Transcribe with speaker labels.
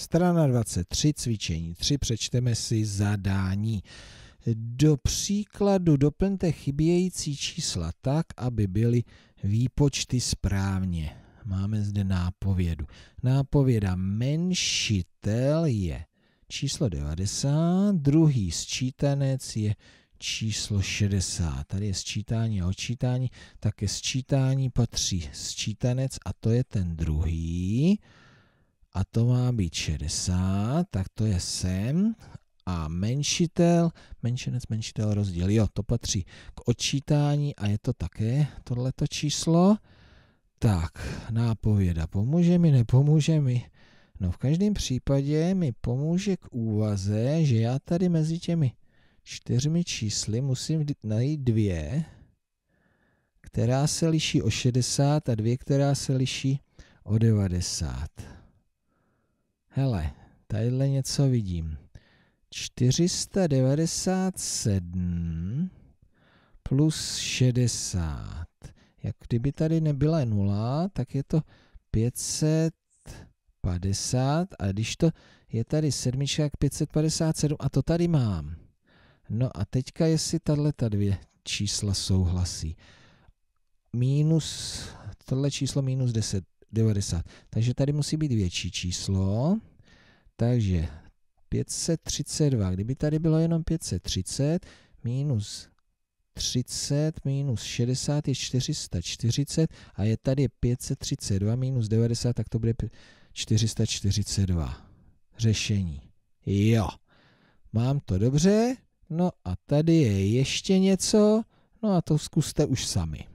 Speaker 1: Strana 23, cvičení 3, přečteme si zadání. Do příkladu doplňte chybějící čísla tak, aby byly výpočty správně. Máme zde nápovědu. Nápověda menšitel je číslo 90, druhý sčítanec je číslo 60. Tady je sčítání a odčítání, také sčítání patří sčítanec a to je ten druhý. A to má být 60, tak to je sem. A menšitel, menšinec, menšitel, rozdíl, jo, to patří k odčítání a je to také tohleto číslo. Tak, nápověda, pomůže mi, nepomůže mi? No v každém případě mi pomůže k úvaze, že já tady mezi těmi čtyřmi čísly musím najít dvě, která se liší o 60 a dvě, která se liší o 90. Hele, tadyhle něco vidím. 497 plus 60. Jak kdyby tady nebyla nula, tak je to 550 a když to je tady sedmička, jak 557 a to tady mám. No a teďka, jestli tahle dvě čísla souhlasí. Minus, tohle číslo minus 10, 90. Takže tady musí být větší číslo. Takže 532, kdyby tady bylo jenom 530, minus 30 minus 60 je 440 a je tady 532 minus 90, tak to bude 442. Řešení. Jo. Mám to dobře? No a tady je ještě něco, no a to zkuste už sami.